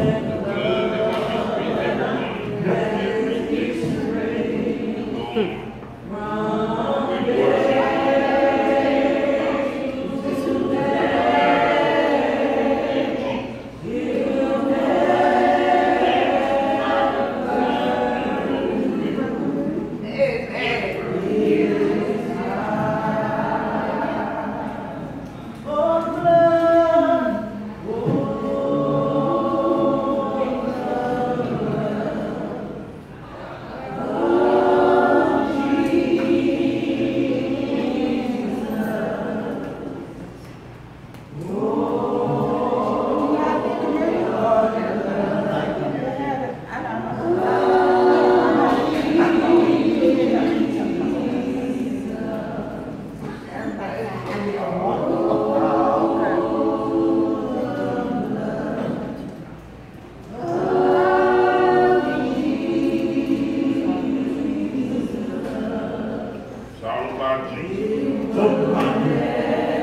Amen. Don't